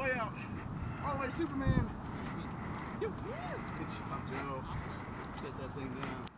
the way out. All the way, Superman. Good job, Joe. Get that thing down.